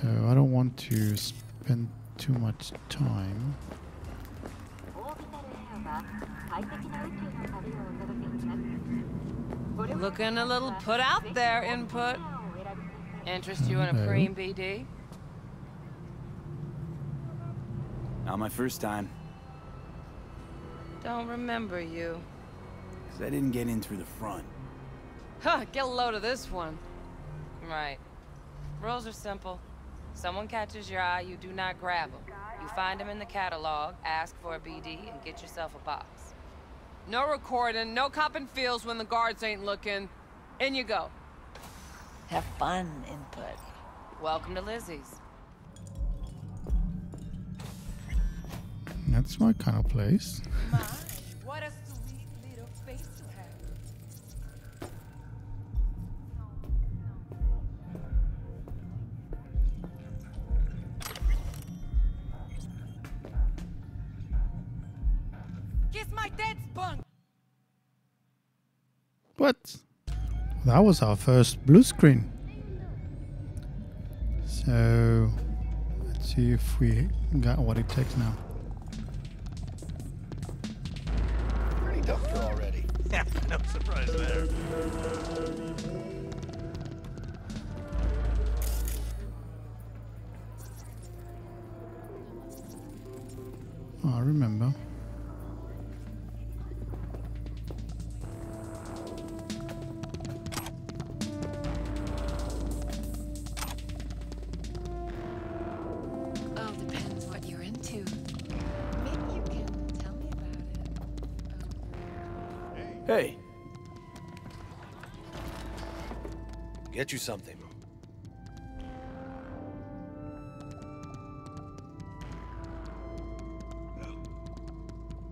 So I don't want to spend too much time. Looking a little put out there, input. Interest you in a Hello. preem BD? Not my first time, Don't remember you. Cause I didn't get in through the front. Huh, get a load of this one. Right. Rules are simple. Someone catches your eye, you do not grab them. You find them in the catalog, ask for a BD, and get yourself a box. No recording, no copping feels when the guards ain't looking. In you go. Have fun, input. Welcome to Lizzie's. That's my kind of place. What? That was our first blue screen. So let's see if we got what it takes now. Pretty doctor already. Yeah, no surprise there. Oh, I remember. Get you something.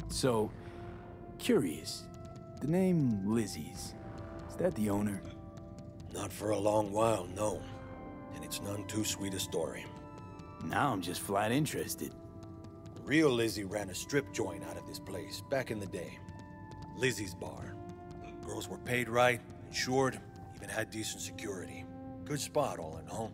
so curious. The name Lizzie's. Is that the owner? Not for a long while, no. And it's none too sweet a story. Now I'm just flat interested. Real Lizzie ran a strip joint out of this place back in the day. Lizzie's Bar. Girls were paid right, insured, even had decent security. Good spot, all in all.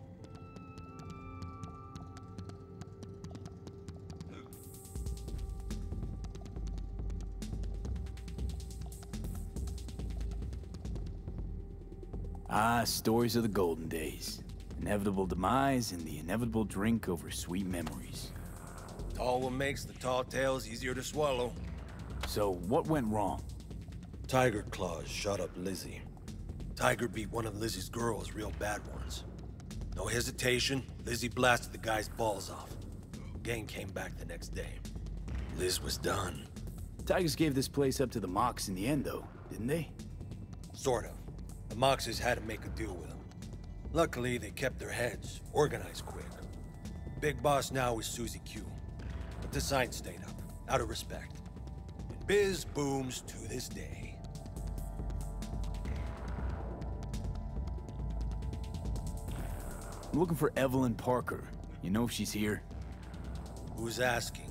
Ah, stories of the golden days. Inevitable demise and the inevitable drink over sweet memories. Tall what makes the tall tales easier to swallow. So, what went wrong? Tyger Claws shot up Lizzie. Tyger beat one of Lizzie's girls real bad ones. No hesitation, Lizzie blasted the guy's balls off. Gang came back the next day. Liz was done. Tygers gave this place up to the Mox in the end, though, didn't they? Sort of. The Moxes had to make a deal with them. Luckily, they kept their heads, organized quick. Big boss now is Susie Q. But the sign stayed up, out of respect. And biz booms to this day. I'm looking for Evelyn Parker. You know if she's here? Who's asking?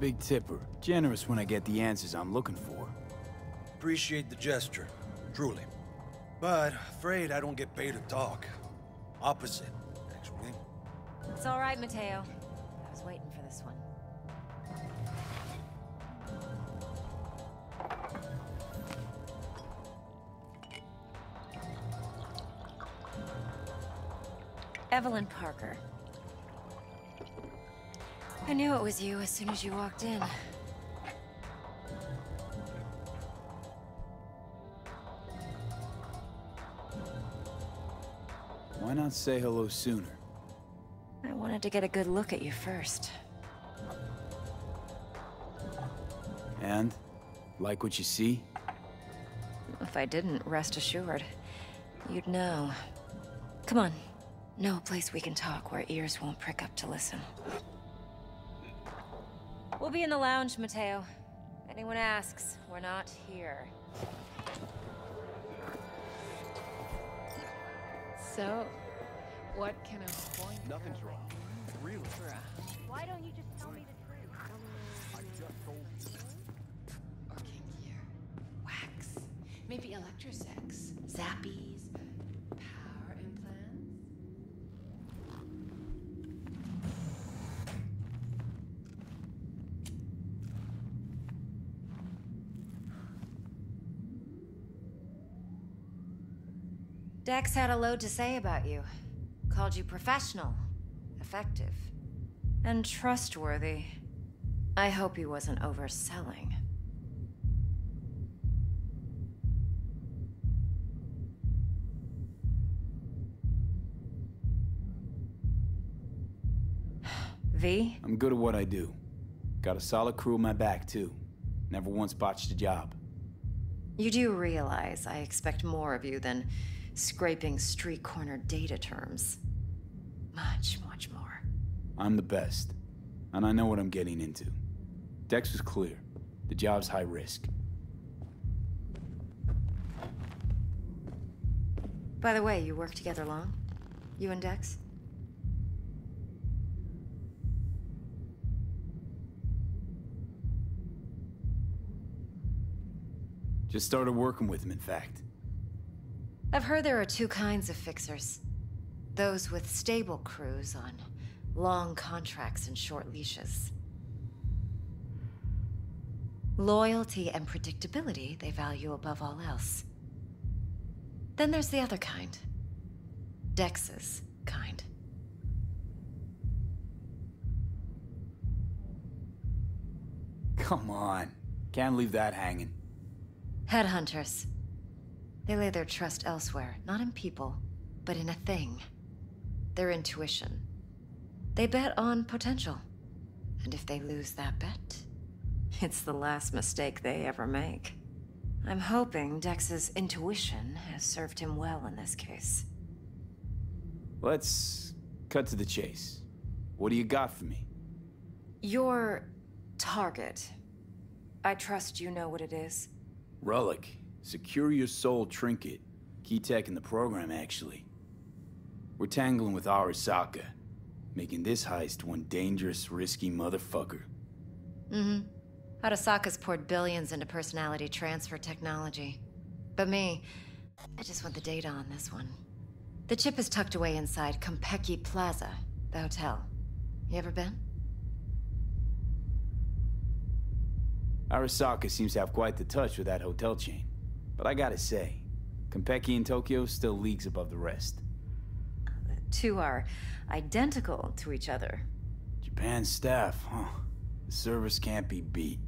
Big tipper. Generous when I get the answers I'm looking for. Appreciate the gesture, truly. But afraid I don't get paid to talk. Opposite, actually. It's all right, Mateo. Evelyn Parker. I knew it was you as soon as you walked in. Why not say hello sooner? I wanted to get a good look at you first. And? Like what you see? If I didn't, rest assured, you'd know. Come on. Know a place we can talk where ears won't prick up to listen. We'll be in the lounge, Mateo. Anyone asks, we're not here. So, what can a point Nothing's wrong. Really? Why don't you just tell me the truth? or king here? Wax. Maybe Electrosex, zappies, power implants. Dex had a load to say about you. Called you professional, effective, and trustworthy. I hope he wasn't overselling. V? I'm good at what I do. Got a solid crew in my back, too. Never once botched a job. You do realize I expect more of you than scraping street corner data terms. Much, much more. I'm the best. And I know what I'm getting into. Dex was clear. The job's high risk. By the way, you work together long? You and Dex? Just started working with him, in fact. I've heard there are two kinds of fixers. Those with stable crews on long contracts and short leashes. Loyalty and predictability they value above all else. Then there's the other kind. Dex's kind. Come on. Can't leave that hanging. Headhunters. They lay their trust elsewhere, not in people, but in a thing. Their intuition. They bet on potential. And if they lose that bet, it's the last mistake they ever make. I'm hoping Dex's intuition has served him well in this case. Let's cut to the chase. What do you got for me? Your target. I trust you know what it is. Relic. Secure your soul trinket. Key tech in the program, actually. We're tangling with Arasaka, making this heist one dangerous, risky motherfucker. Mm-hmm. Arasaka's poured billions into personality transfer technology. But me, I just want the data on this one. The chip is tucked away inside Konpeki Plaza, the hotel. You ever been? Arasaka seems to have quite the touch with that hotel chain. But I gotta say, Konpeki in Tokyo still leagues above the rest. The two are identical to each other. Japan's staff, huh? The service can't be beat.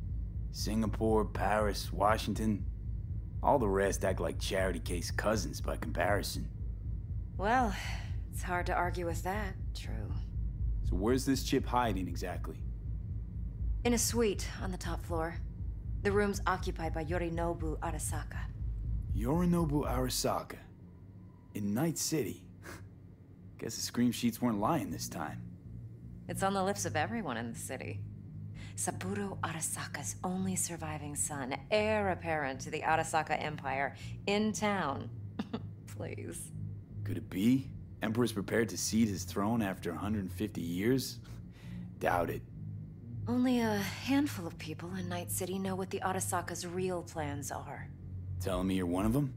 Singapore, Paris, Washington. All the rest act like charity case cousins by comparison. Well, it's hard to argue with that, true. So where's this chip hiding exactly? In a suite on the top floor. The room's occupied by Yorinobu Arasaka. Yorinobu Arasaka. In Night City. Guess the scream sheets weren't lying this time. It's on the lips of everyone in the city. Saburo Arasaka's only surviving son, heir apparent to the Arasaka Empire, in town. Please. Could it be? Emperor's prepared to cede his throne after 150 years? Doubt it. Only a handful of people in Night City know what the Arasaka's real plans are. Telling me you're one of them?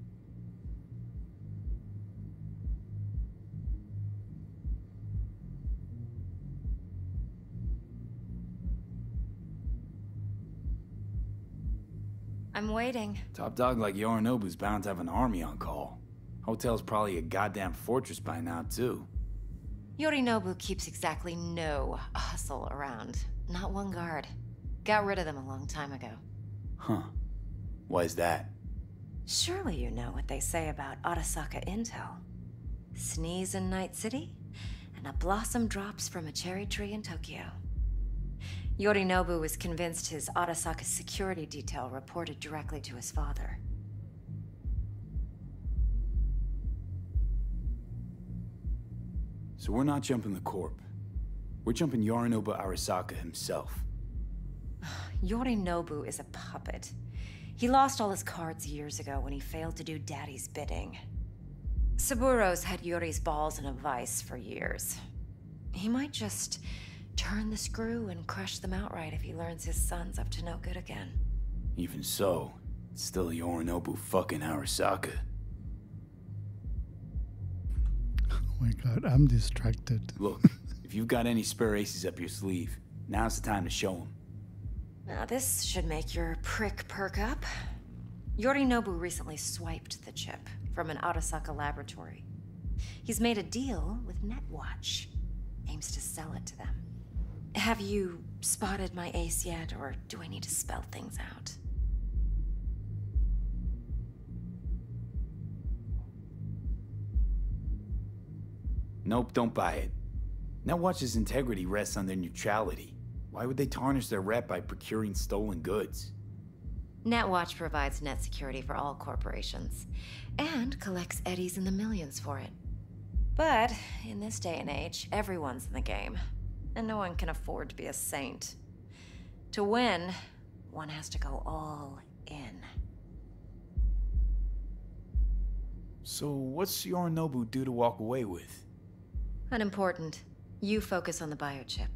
I'm waiting. Top dog like Yorinobu's bound to have an army on call. Hotel's probably a goddamn fortress by now, too. Yorinobu keeps exactly no hustle around. Not one guard. Got rid of them a long time ago. Huh. Why's that? Surely you know what they say about Arasaka intel. Sneeze in Night City, and a blossom drops from a cherry tree in Tokyo. Yorinobu was convinced his Arasaka security detail reported directly to his father. So we're not jumping the Corp. We're jumping Yorinobu Arasaka himself. Yorinobu is a puppet. He lost all his cards years ago when he failed to do Daddy's bidding. Saburo's had Yori's balls in a vice for years. He might just turn the screw and crush them outright if he learns his son's up to no good again. Even so, It's still Yorinobu fucking Arasaka. Oh my god, I'm distracted. Look, if you've got any spare aces up your sleeve, now's the time to show them. Now, this should make your prick perk up. Yorinobu recently swiped the chip from an Arasaka laboratory. He's made a deal with Netwatch. Aims to sell it to them. Have you spotted my ace yet, or do I need to spell things out? Nope, don't buy it. Netwatch's integrity rests on their neutrality. Why would they tarnish their rep by procuring stolen goods? Netwatch provides net security for all corporations, and collects eddies in the millions for it. But in this day and age, everyone's in the game, and no one can afford to be a saint. To win, one has to go all in. So what's Yorinobu due to walk away with? Unimportant. You focus on the biochip.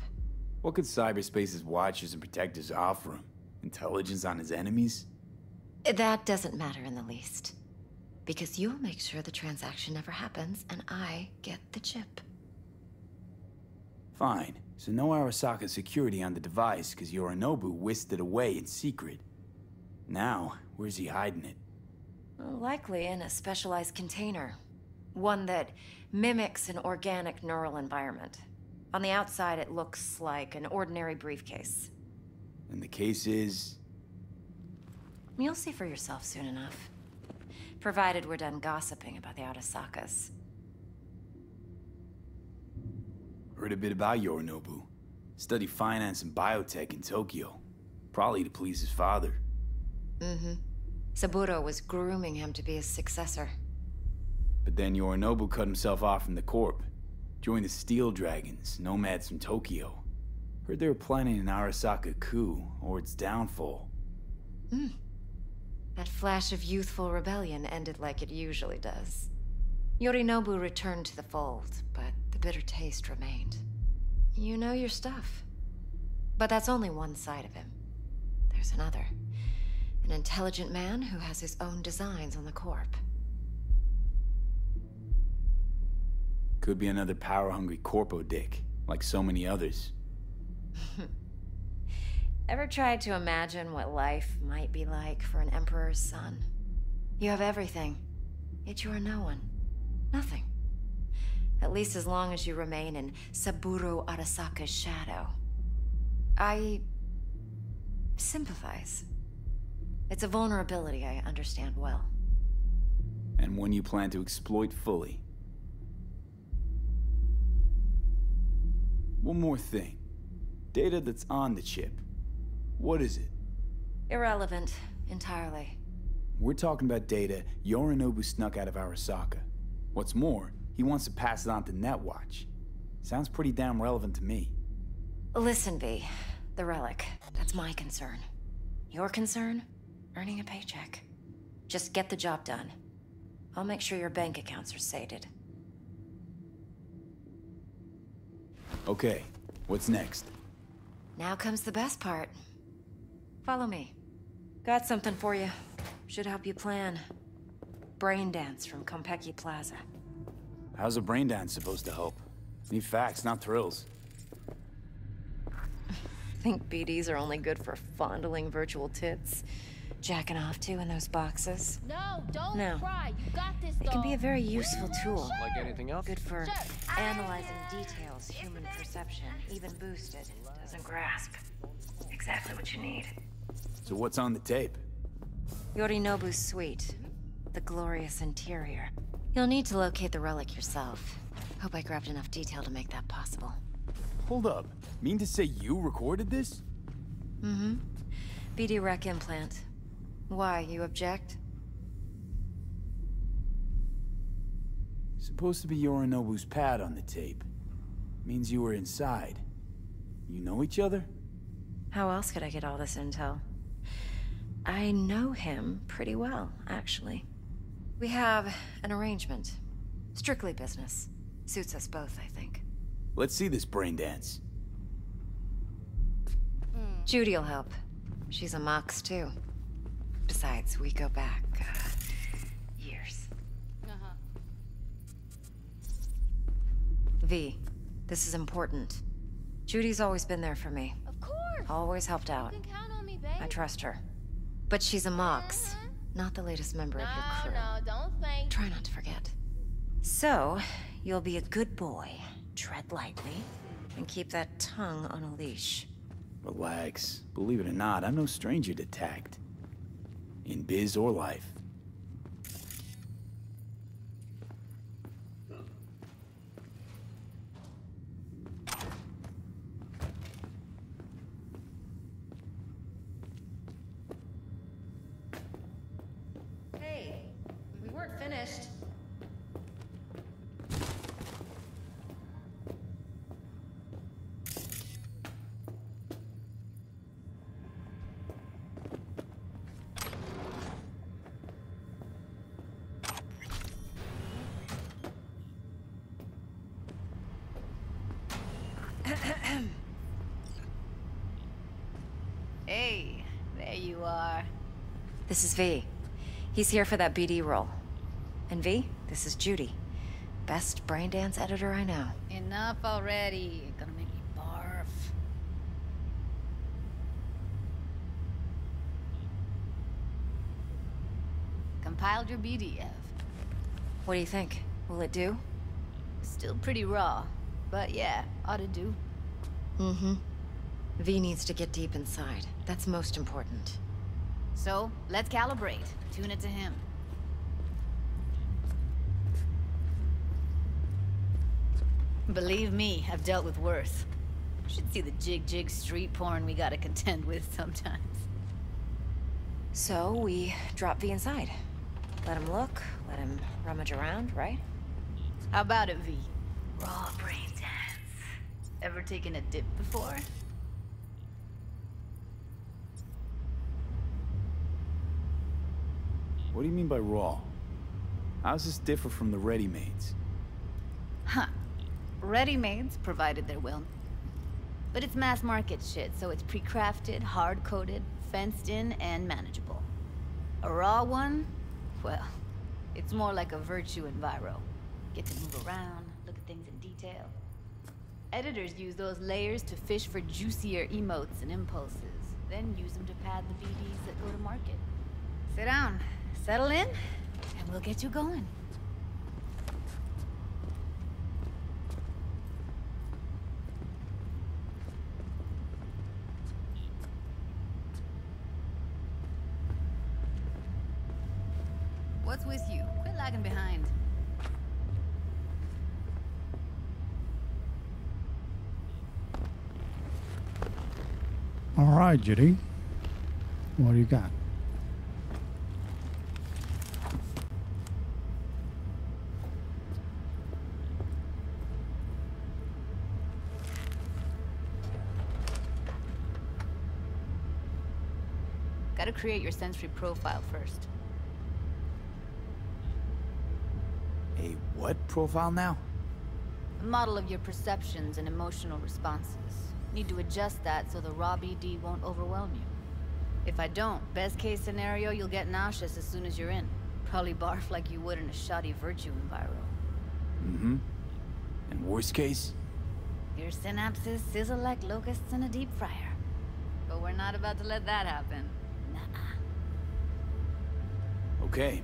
What could cyberspace's watchers and protectors offer him? Intelligence on his enemies? That doesn't matter in the least. Because you'll make sure the transaction never happens, and I get the chip. Fine. So no Arasaka security on the device because Yorinobu whisked it away in secret. Now, where's he hiding it? Likely in a specialized container. One that mimics an organic neural environment. On the outside, it looks like an ordinary briefcase. And the case is... You'll see for yourself soon enough. Provided we're done gossiping about the Arasakas. Heard a bit about Yorinobu. Studied finance and biotech in Tokyo. Probably to please his father. Mm-hmm. Saburo was grooming him to be his successor. But then Yorinobu cut himself off from the Corp. Joined the Steel Dragons, nomads from Tokyo. Heard they were planning an Arasaka coup, or its downfall. Hmm. That flash of youthful rebellion ended like it usually does. Yorinobu returned to the fold, but the bitter taste remained. You know your stuff. But that's only one side of him. There's another. An intelligent man who has his own designs on the Corp. Could be another power-hungry corpo dick, like so many others. Ever tried to imagine what life might be like for an Emperor's son? You have everything, yet you are no one. Nothing. At least as long as you remain in Saburo Arasaka's shadow. I... sympathize. It's a vulnerability I understand well. And one you plan to exploit fully. One more thing. Data that's on the chip. What is it? Irrelevant, entirely. We're talking about data Yorinobu snuck out of Arasaka. What's more, he wants to pass it on to Netwatch. Sounds pretty damn relevant to me. Listen, V. The relic. That's my concern. Your concern? Earning a paycheck. Just get the job done. I'll make sure your bank accounts are sated. Okay, what's next? Now comes the best part. Follow me. Got something for you. Should help you plan. Brain dance from Konpeki Plaza. How's a brain dance supposed to help? Need facts, not thrills. Think BDs are only good for fondling virtual tits? Jacking off to in those boxes? No, don't No. cry. You got this, They can be a very useful tool. Like anything else? Good for Sure. analyzing details human perception, even boosted, doesn't grasp. Exactly what you need. So what's on the tape? Yorinobu's suite. The glorious interior. You'll need to locate the relic yourself. Hope I grabbed enough detail to make that possible. Hold up. Mean to say you recorded this? Mm-hmm. BD rec implant. Why, you object? Supposed to be Yorinobu's pad on the tape. Means you were inside. You know each other? How else could I get all this intel? I know him pretty well, actually. We have an arrangement. Strictly business. Suits us both, I think. Let's see this brain dance. Judy'll help. She's a Mox, too. Besides, we go back, uh, years. Uh-huh. V, this is important. Judy's always been there for me. Of course. Always helped You out. can count on me, babe. I trust her. But she's a Mox, Mhm. not the latest member no, of your crew. no, don't think. Try not to forget. So, you'll be a good boy, tread lightly, and keep that tongue on a leash. Relax. Believe it or not, I'm no stranger to tact. In biz or life. This is V. He's here for that BD role. And V, this is Judy. Best brain dance editor I know. Enough already. You're gonna make me barf. Compiled your BDF. What do you think? Will it do? Still pretty raw, but yeah, ought to do. Mm-hmm. V needs to get deep inside. That's most important. So, let's calibrate. Tune it to him. Believe me, I've dealt with worse. You Should see the jig-jig street porn we gotta contend with sometimes. So we drop V inside. Let him look, let him rummage around, right? How about it, V? Raw brain dance. Ever taken a dip before? What do you mean by raw? How's this differ from the ready-mades? Huh. Ready-mades, provided they're well. But it's mass market shit, so it's pre-crafted, hard-coded, fenced in, and manageable. A raw one? Well, it's more like a virtu enviro. Get to move around, look at things in detail. Editors use those layers to fish for juicier emotes and impulses, then use them to pad the BDs that go to market. Sit down, settle in, and we'll get you going. What's with you? Quit lagging behind. All right, Judy. What do you got? Gotta create your sensory profile first. A what profile now? A model of your perceptions and emotional responses. Need to adjust that so the raw BD won't overwhelm you. If I don't, best case scenario, you'll get nauseous as soon as you're in. Probably barf like you would in a shoddy virtu enviro. Mm-hmm. And worst case? Your synapses sizzle like locusts in a deep fryer. But we're not about to let that happen. Okay.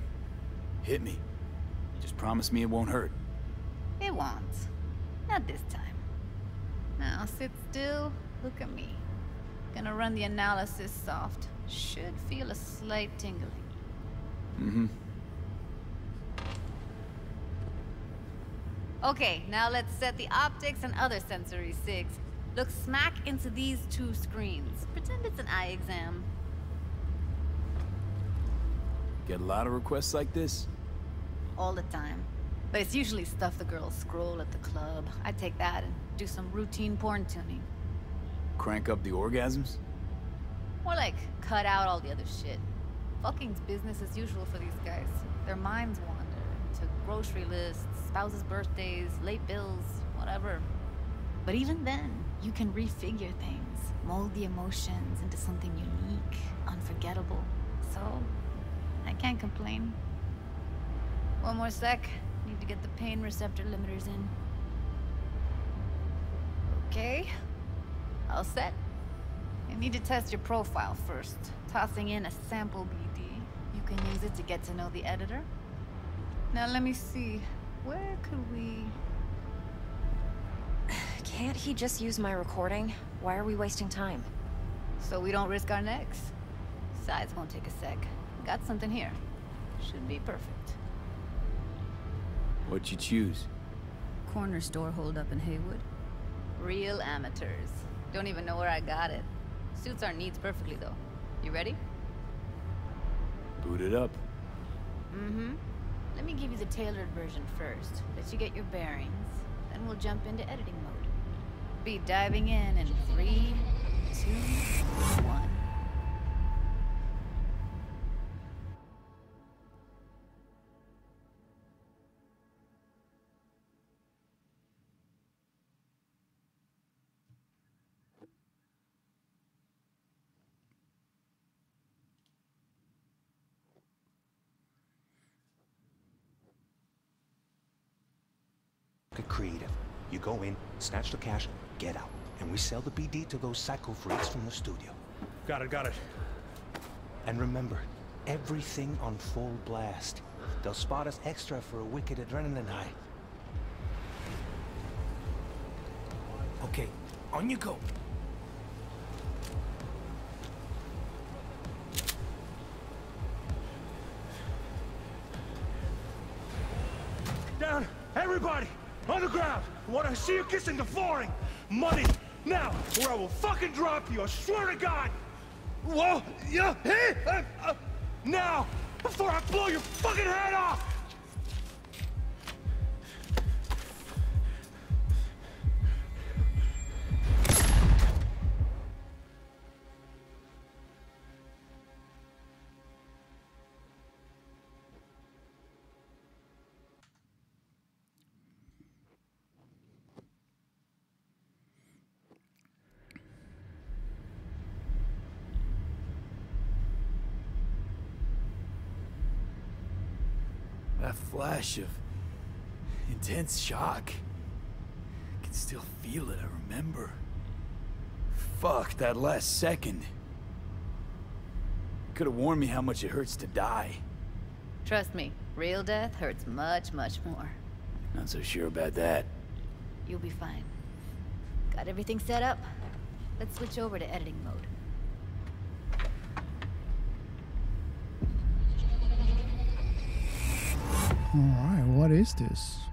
Hit me. Just promise me it won't hurt. It won't. Not this time. Now sit still, look at me. Gonna run the analysis soft. Should feel a slight tingling. Mm-hmm. Okay, now let's set the optics and other sensory sigs. Look smack into these two screens. Pretend it's an eye exam. Get a lot of requests like this? All the time. But it's usually stuff the girls scroll at the club. I take that and do some routine porn tuning. Crank up the orgasms? More like cut out all the other shit. Fucking's business as usual for these guys. Their minds wander to grocery lists, spouses' birthdays, late bills, whatever. But even then, you can refigure things, mold the emotions into something unique, unforgettable. So, I can't complain. One more sec. Need to get the pain receptor limiters in. Okay. All set. I need to test your profile first. Tossing in a sample BD. You can use it to get to know the editor. Now let me see. Where could we... Can't he just use my recording? Why are we wasting time? So we don't risk our necks. Sides won't take a sec. Got something here. Should be perfect. What'd you choose? Corner store holdup in Heywood. Real amateurs. Don't even know where I got it. Suits our needs perfectly, though. You ready? Boot it up. Mm-hmm. Let me give you the tailored version first. Let you get your bearings. Then we'll jump into editing mode. Be diving in in three, two, one. Snatch the cash, get out. And we sell the BD to those psycho freaks from the studio. Got it, got it. And remember, everything on full blast. They'll spot us extra for a wicked adrenaline high. Okay, on you go. Down! Everybody! On the ground! I want to see you kissing the flooring! Money! Now! Or I will fucking drop you! I swear to God! Whoa! Yeah! Hey! Uh, uh, now! Before I blow your fucking head off! Flash of intense shock. I can still feel it, I remember. Fuck, that last second. Could have warned me how much it hurts to die. Trust me, real death hurts much, much more. Not so sure about that. You'll be fine. Got everything set up? Let's switch over to editing mode. Alright, what is this?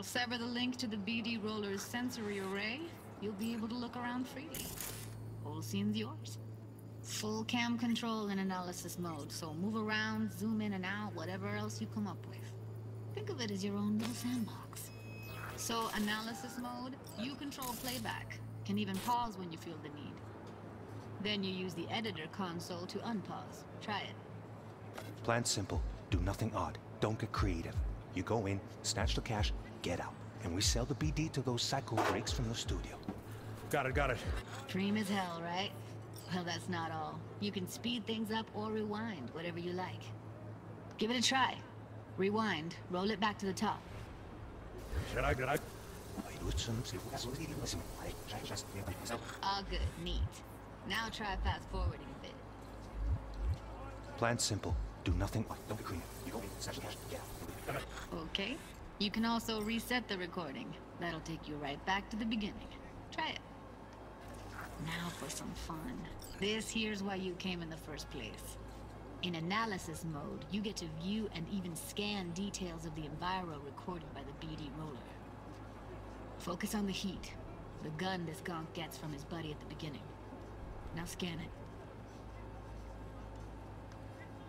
I'll sever the link to the BD Roller's sensory array. You'll be able to look around freely. Whole scene's yours. Full cam control in analysis mode, so move around, zoom in and out, whatever else you come up with. Think of it as your own little sandbox. So, analysis mode, you control playback. Can even pause when you feel the need. Then you use the editor console to unpause. Try it. Plan simple. Do nothing odd. Don't get creative. You go in, snatch the cash, get out. And we sell the BD to those psycho freaks from the studio. Got it, got it. Dream as hell, right? Well, that's not all. You can speed things up or rewind, whatever you like. Give it a try. Rewind, roll it back to the top. Should I, did I? All good, neat. Now try fast forwarding a bit. Plan simple. Do nothing odd. Don't get creative. You go in, snatch the cash. Okay. You can also reset the recording. That'll take you right back to the beginning. Try it. Now for some fun. This here's why you came in the first place. In analysis mode, you get to view and even scan details of the enviro recorded by the BD roller. Focus on the heat, the gun this gonk gets from his buddy at the beginning. Now scan it. Plan simple.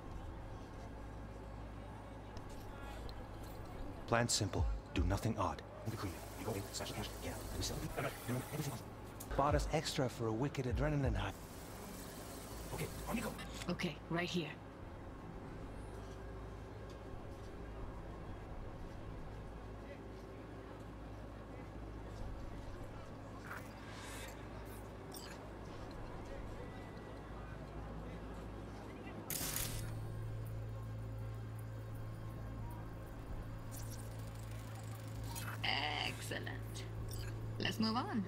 Do nothing odd. Don't get creative. You go in, snatch the cash, get out. We sell the beat, and everything else. Bought us extra for a wicked adrenaline high. Okay, on you go. Okay, right here. Excellent. Let's move on.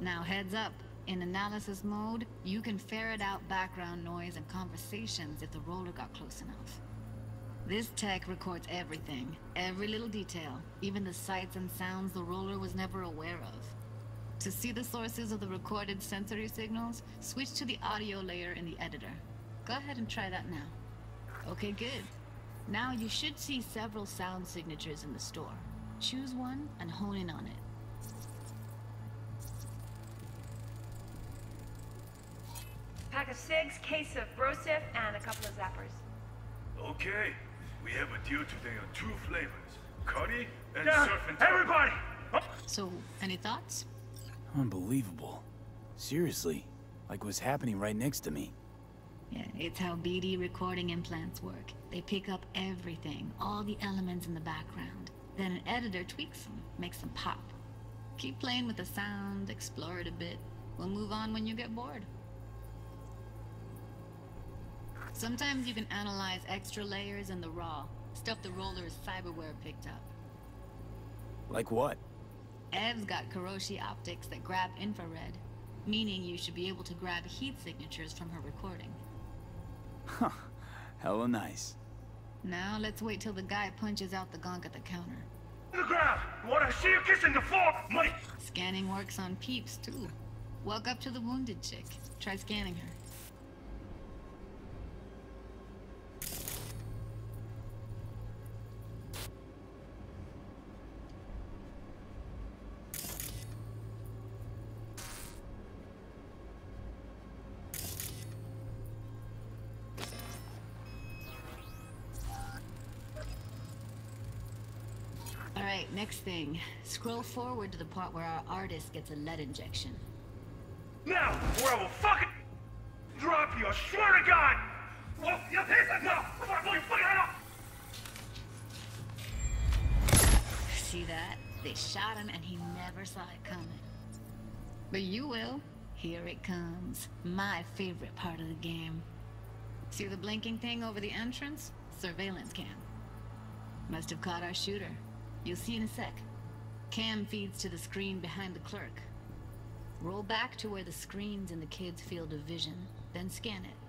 Now heads up. In analysis mode, you can ferret out background noise and conversations if the roller got close enough. This tech records everything, every little detail, even the sights and sounds the roller was never aware of. To see the sources of the recorded sensory signals, switch to the audio layer in the editor. Go ahead and try that now. Okay, good. Now you should see several sound signatures in the store. Choose one and hone in on it. Pack of cigs, case of Broseph, and a couple of zappers. Okay, we have a deal today on two flavors. Cuddy and Yeah, surf and everybody! So, any thoughts? Unbelievable. Seriously, like what's happening right next to me. Yeah, it's how BD recording implants work. They pick up everything, all the elements in the background. Then an editor tweaks them, makes them pop. Keep playing with the sound, explore it a bit. We'll move on when you get bored. Sometimes you can analyze extra layers in the raw, stuff the roller's cyberware picked up. Like what? Ev's got Kiroshi optics that grab infrared, meaning you should be able to grab heat signatures from her recording. Huh. Hella nice. Now let's wait till the guy punches out the gonk at the counter. the ground. What I see you kissing the floor? Money. Scanning works on peeps too. Walk up to the wounded chick. Try scanning her. Alright, next thing. Scroll forward to the part where our artist gets a lead injection. Now, or I will fucking drop you. I swear to God. Oh, you piece of no. Fuck you, fucking head off. See that? They shot him and he never saw it coming. But you will. Here it comes. My favorite part of the game. See the blinking thing over the entrance? Surveillance cam. Must have caught our shooter. You'll see in a sec. Cam feeds to the screen behind the clerk. Roll back to where the screen's in the kid's field of vision, then scan it.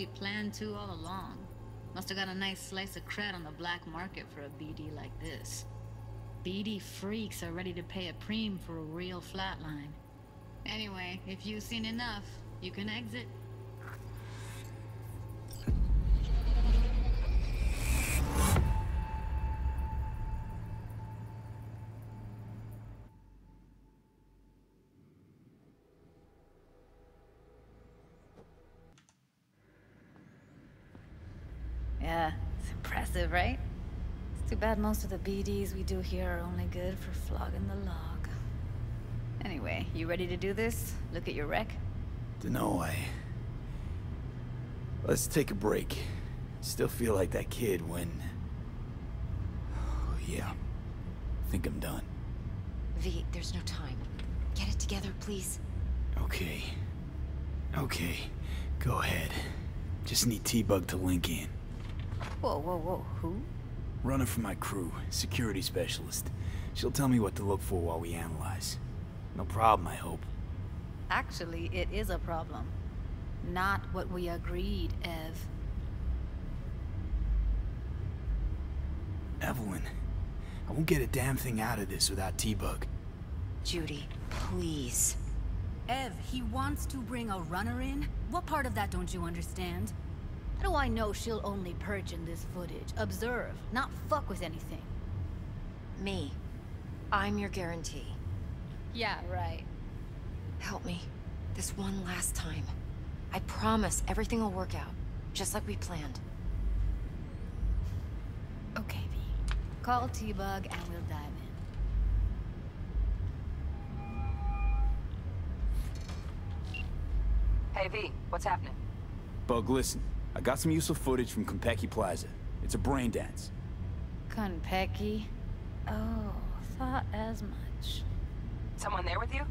Probably planned to all along. Must have got a nice slice of cred on the black market for a BD like this. BD freaks are ready to pay a preem for a real flatline. Anyway, if you've seen enough, you can exit. Impressive, right? It's too bad most of the BDs we do here are only good for flogging the log. Anyway, you ready to do this? Look at your wreck? Dunno, I... Let's take a break. Still feel like that kid when... Oh, yeah. Think I'm done. V, there's no time. Get it together, please. Okay. Okay. Go ahead. Just need T-Bug to link in. Whoa, whoa, whoa, who? Runner for my crew, security specialist. She'll tell me what to look for while we analyze. No problem, I hope. Actually, it is a problem. Not what we agreed, Ev. Evelyn, I won't get a damn thing out of this without T-Bug. Judy, please. Ev, he wants to bring a runner in? What part of that don't you understand? How do I know she'll only perch in this footage? Observe, not fuck with anything. Me. I'm your guarantee. Yeah, right. Help me. This one last time. I promise everything will work out. Just like we planned. Okay, V. Call T-Bug and we'll dive in. Hey, V, what's happening? Bug, listen. I got some useful footage from Konpeki Plaza. It's a brain dance. Konpeki? Oh, thought as much. Someone there with you?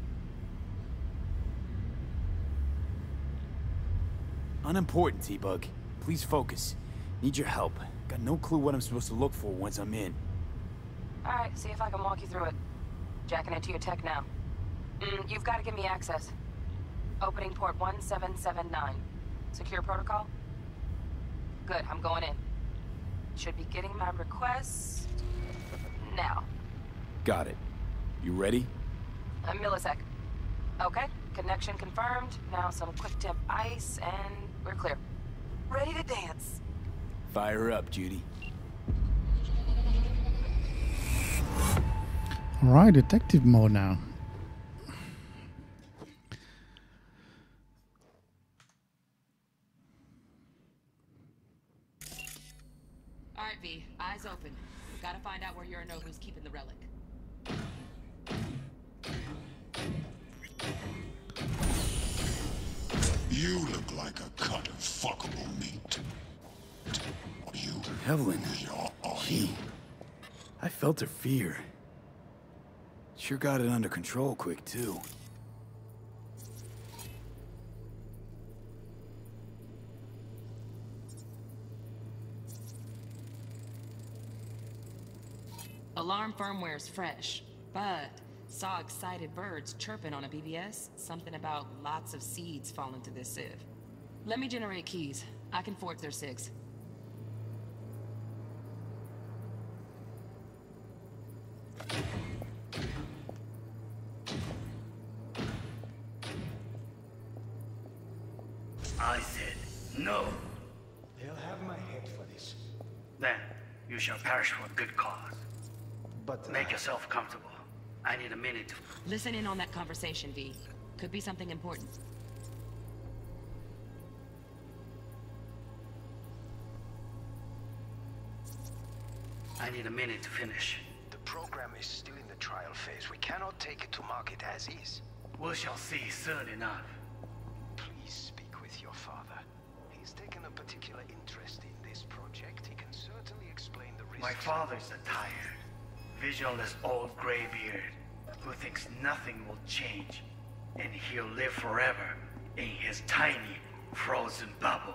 Unimportant, T-Bug. Please focus. Need your help. Got no clue what I'm supposed to look for once I'm in. Alright, see if I can walk you through it. Jacking into your tech now. Mm, you've got to give me access. Opening port 1779. Secure protocol? Good, I'm going in. Should be getting my request... now. Got it. You ready? A millisec. Okay, connection confirmed. Now some quick tip ice, and we're clear. Ready to dance. Fire up, Judy. Alright, detective mode now. Alright, V. Eyes open. Gotta find out where Yorinobu's keeping the relic. You look like a cut of fuckable meat. You, Evelyn. you're all Gee. I felt her fear. Sure got it under control quick, too. Alarm firmware's fresh, but saw excited birds chirping on a BBS. Something about lots of seeds falling to this sieve. Let me generate keys. I can forge their SIGs. Shall perish for a good cause. But uh, Make yourself comfortable. I need a minute to... Listen in on that conversation, V. Could be something important. I need a minute to finish. The program is still in the trial phase. We cannot take it to market as is. We shall see soon enough. My father's a tired, visionless old graybeard who thinks nothing will change, and he'll live forever in his tiny, frozen bubble.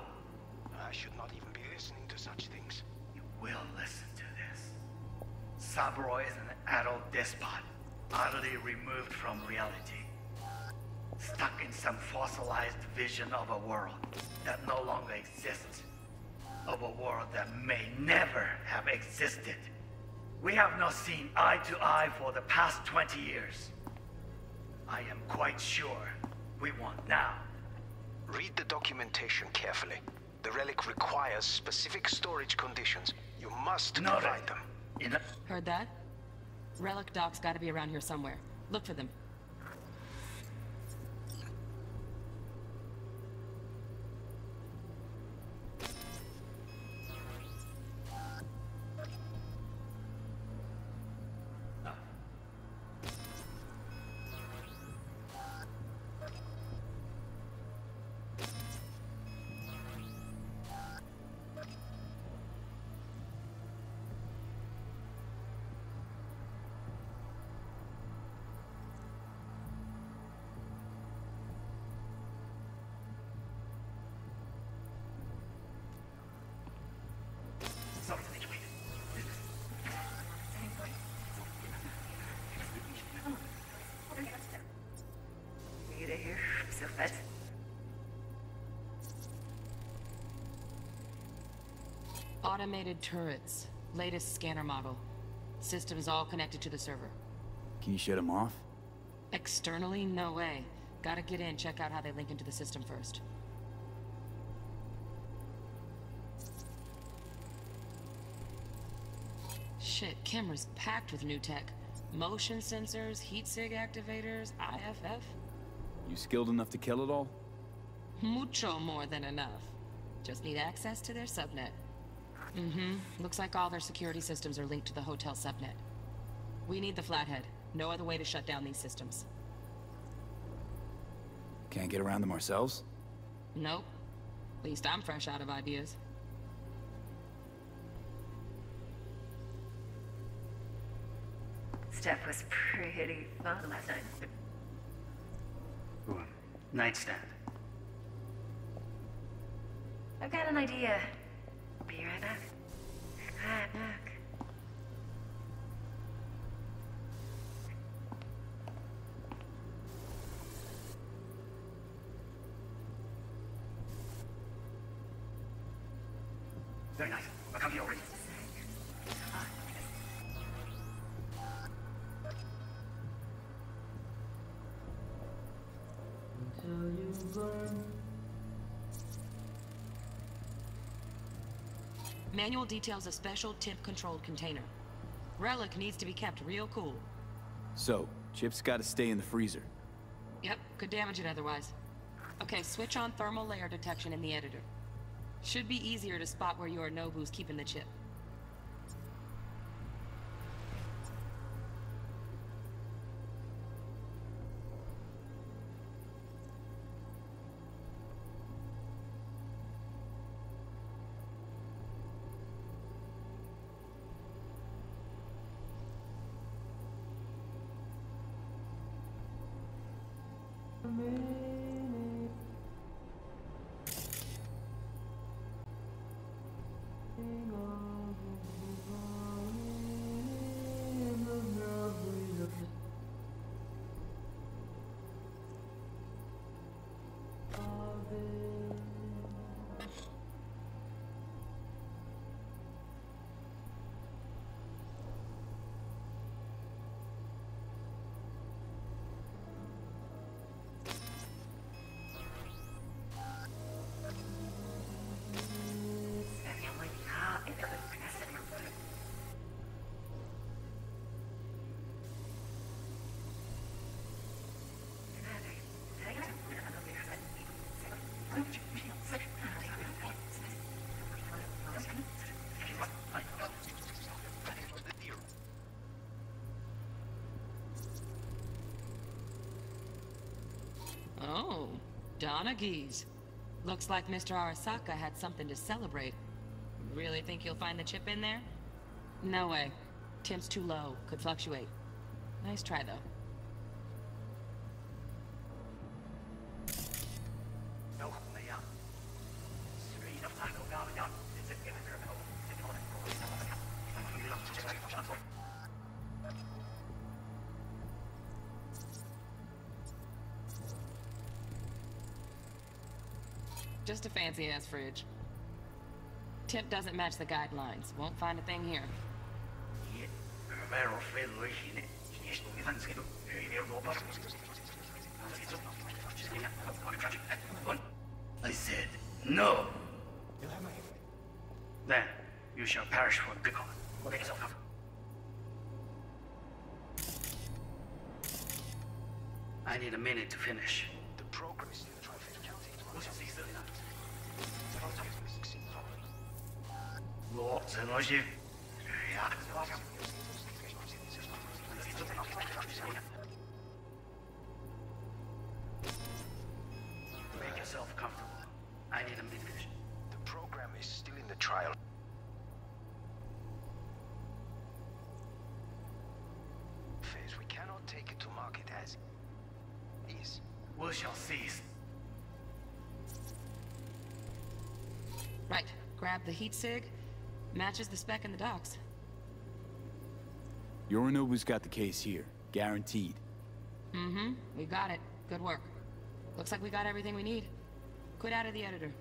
I should not even be listening to such things. You will listen to this. Saburo is an adult despot, utterly removed from reality. Stuck in some fossilized vision of a world that no longer exists. Of a world that may never have existed. We have not seen eye to eye for the past 20 years. I am quite sure we want now. Read the documentation carefully. The relic requires specific storage conditions. You must Noted. provide them. In a Heard that? Relic docs gotta be around here somewhere. Look for them. Automated turrets. Latest scanner model. Systems all connected to the server. Can you shut them off? Externally? No way. Gotta get in, check out how they link into the system first. Shit, camera's packed with new tech. Motion sensors, heat sig activators, IFF. You skilled enough to kill it all? Mucho more than enough. Just need access to their subnet. Mm-hmm. Looks like all their security systems are linked to the hotel subnet. We need the Flathead. No other way to shut down these systems. Can't get around them ourselves? Nope. At least I'm fresh out of ideas. Steph was pretty fun last night. Ooh, nightstand. I've got an idea. Be right back. Right back. Very nice. I'll come here already. Manual details a special temp-controlled container. Relic needs to be kept real cool. So, Chip's gotta stay in the freezer. Yep, could damage it otherwise. Okay, switch on thermal layer detection in the editor. Should be easier to spot where Yorinobu's keeping the chip. Donaghys. Looks like Mr. Arasaka had something to celebrate. Really think you'll find the chip in there? No way. Temp's too low. Could fluctuate. Nice try, though. fancy ass fridge. Tip doesn't match the guidelines. Won't find a thing here. I said no. Then you shall perish for good cause. I need a minute to finish. The progress in the Trifield County we cannot take it to market as is. We shall cease. Right. Grab the heat sig. Matches the spec in the docs. Yorinobu's got the case here. Guaranteed. Mm-hmm. We got it. Good work. Looks like we got everything we need. Quit out of the editor.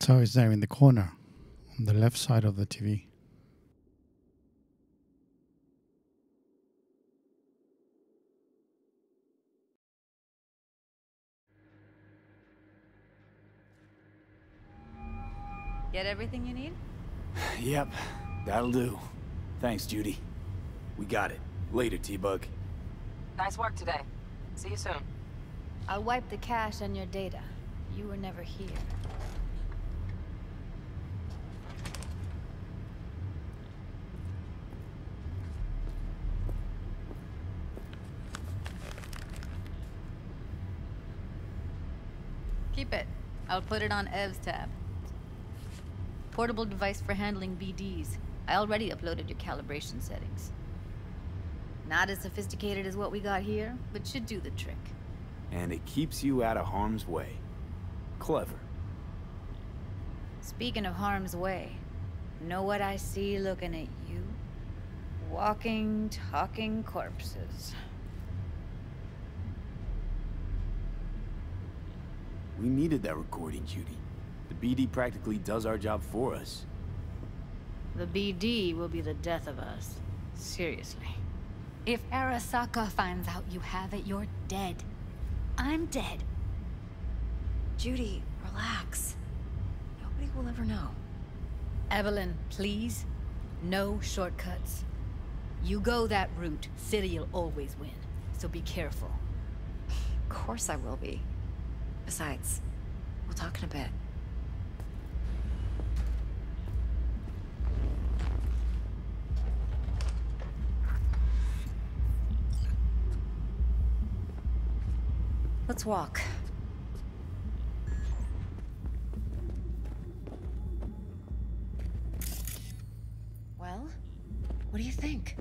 So it's there in the corner on the left side of the TV. Everything you need? Yep, that'll do. Thanks, Judy. We got it. Later, T-Bug. Nice work today. See you soon. I'll wipe the cache on your data. You were never here. Keep it. I'll put it on Ev's tab. Portable device for handling BDs. I already uploaded your calibration settings. Not as sophisticated as what we got here, but should do the trick. And it keeps you out of harm's way. Clever. Speaking of harm's way, know what I see looking at you? Walking, talking corpses. We needed that recording, Judy. The BD practically does our job for us. The BD will be the death of us. Seriously. If Arasaka finds out you have it, you're dead. I'm dead. Judy, relax. Nobody will ever know. Evelyn, please. No shortcuts. You go that route, City'll always win. So be careful. Of course I will be. Besides, we'll talk in a bit. Let's walk. Well, what do you think?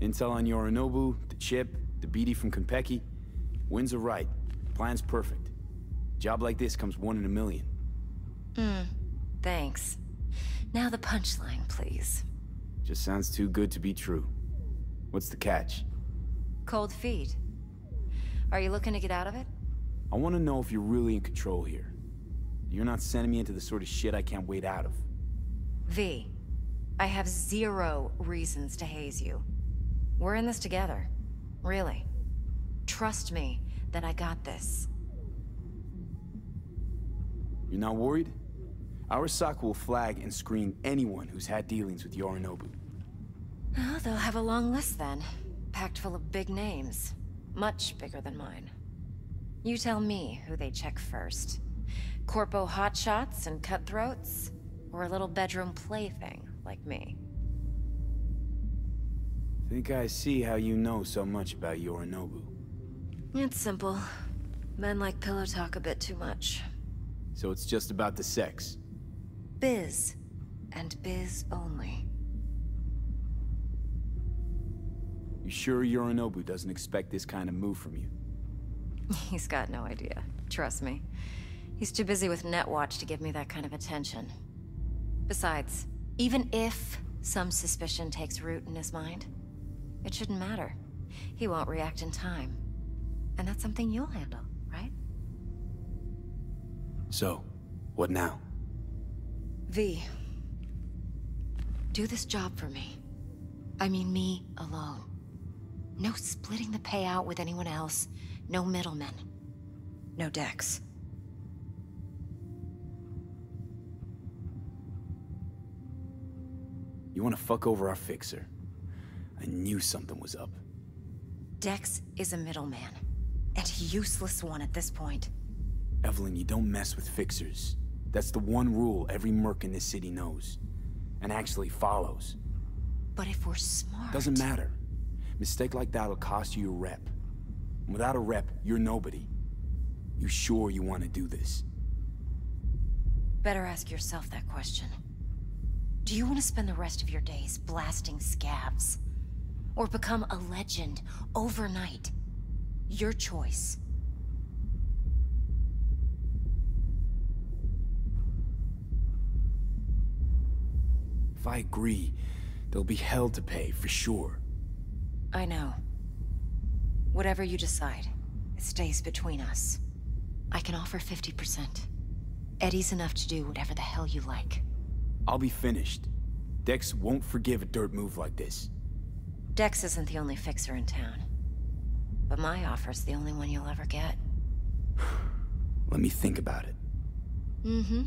Intel on Yorinobu, the chip, the BD from Konpeki. Winds are right. Plan's perfect. Job like this comes one in a million. Hmm. Thanks. Now the punchline, please. Just sounds too good to be true. What's the catch? Cold feet. Are you looking to get out of it? I want to know if you're really in control here. You're not sending me into the sort of shit I can't wait out of. V. I have zero reasons to haze you. We're in this together. Really. Trust me that I got this. You're not worried? Arasaka will flag and screen anyone who's had dealings with Yorinobu. Oh, they'll have a long list then. Packed full of big names. Much bigger than mine. You tell me who they check first. Corpo hotshots and cutthroats? Or a little bedroom plaything like me? Think I see how you know so much about Yorinobu. It's simple. Men like pillow talk a bit too much. So it's just about the sex. Biz. And biz only. You sure Yorinobu doesn't expect this kind of move from you? He's got no idea. Trust me. He's too busy with Netwatch to give me that kind of attention. Besides, even if some suspicion takes root in his mind, it shouldn't matter. He won't react in time. And that's something you'll handle, right? So, what now? V. Do this job for me. I mean me alone. No splitting the payout with anyone else. No middlemen. No Dex. You want to fuck over our fixer? I knew something was up. Dex is a middleman. And a useless one at this point. Evelyn, you don't mess with fixers. That's the one rule every merc in this city knows. And actually follows. But if we're smart... Doesn't matter. Mistake like that'll cost you your rep. And without a rep, you're nobody. You sure you want to do this? Better ask yourself that question. Do you want to spend the rest of your days blasting scabs? Or become a legend overnight? Your choice. If I agree, there'll be hell to pay, for sure. I know. Whatever you decide, it stays between us. I can offer 50%. Eddie's enough to do whatever the hell you like. I'll be finished. Dex won't forgive a dirt move like this. Dex isn't the only fixer in town. But my offer's the only one you'll ever get. Let me think about it. Mm-hmm.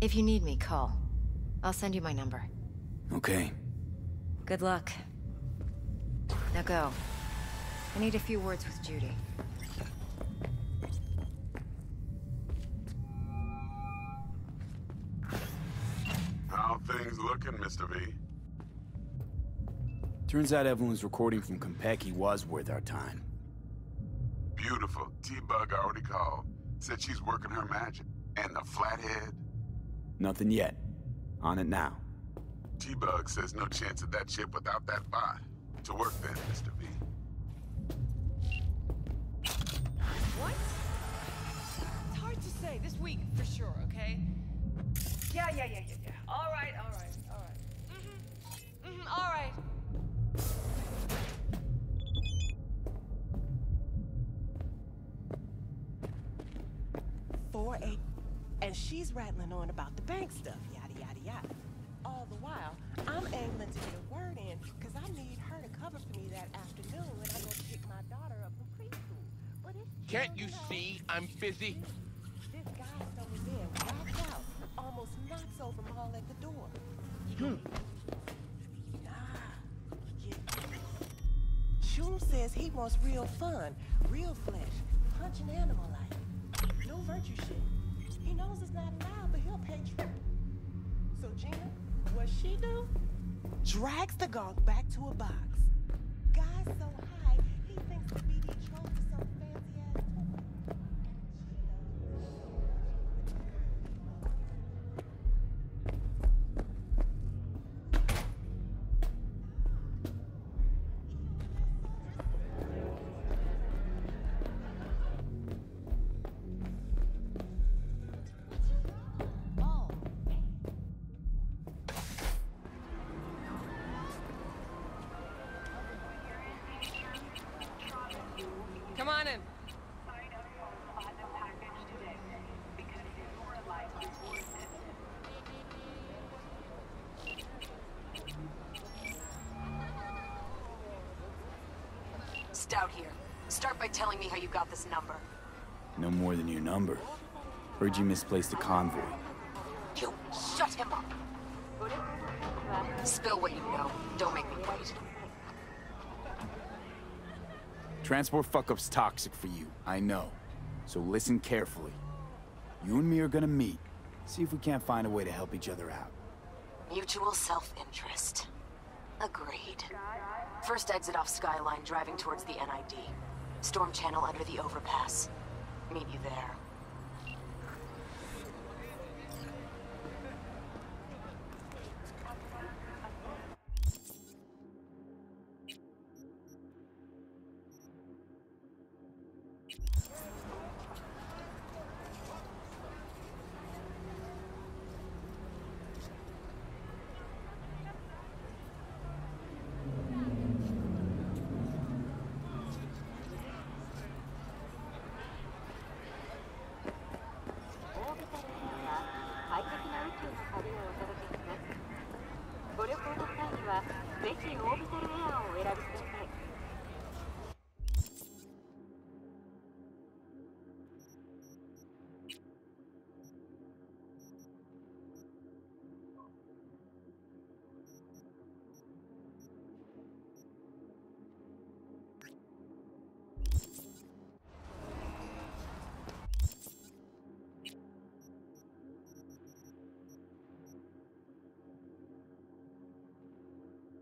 If you need me, call. I'll send you my number. Okay. Good luck. Now go. I need a few words with Judy. How things looking, Mr. V? Turns out Evelyn's recording from Konpeki was worth our time. Beautiful. T-Bug already called. Said she's working her magic. And the flathead? Nothing yet. On it now. T-Bug says no chance of that ship without that bot. To work then, Mr. V. What? It's hard to say. This week, for sure, okay? Yeah, yeah, yeah, yeah, yeah. All right, all right, all right. Mm-hmm. Mm-hmm, all right. Four eight, and she's rattling on about the bank stuff, yada yada yada. All the while, I'm angling to get a word in because I need her to cover for me that afternoon when I go to pick my daughter up from preschool. But if Can't you see I'm busy? this guy stumbles in, walks out, almost knocks over Maul at the door. Hmm. Nah, get Shum says he wants real fun, real flesh, punch an animal like. No virtu shit. He knows it's not allowed, but he'll pay triple. So Gina, what she do? Drags the gonk back to a box. So high, this number. No more than your number. Heard you misplaced a convoy. You shut him up. Spill what you know. Don't make me wait. Transport fuck-up's toxic for you, I know. So listen carefully. You and me are gonna meet. See if we can't find a way to help each other out. Mutual self-interest. Agreed. First exit off Skyline, driving towards the NID. Storm channel under the overpass. Meet you there. Enfim,